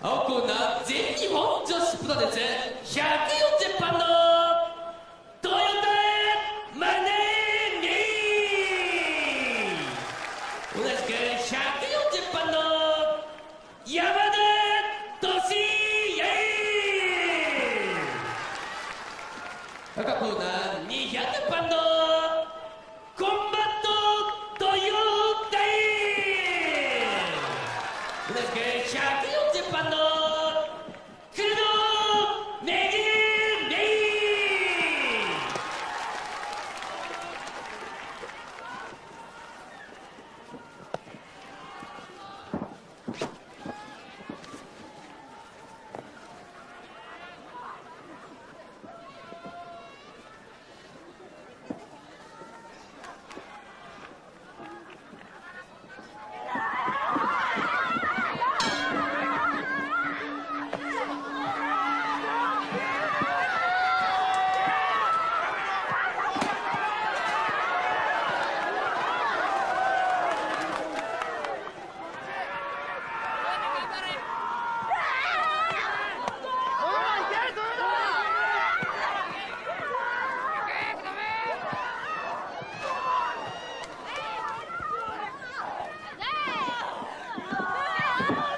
青コーナー全日本女子プロレス140 Oh!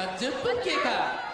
10分経過10分経過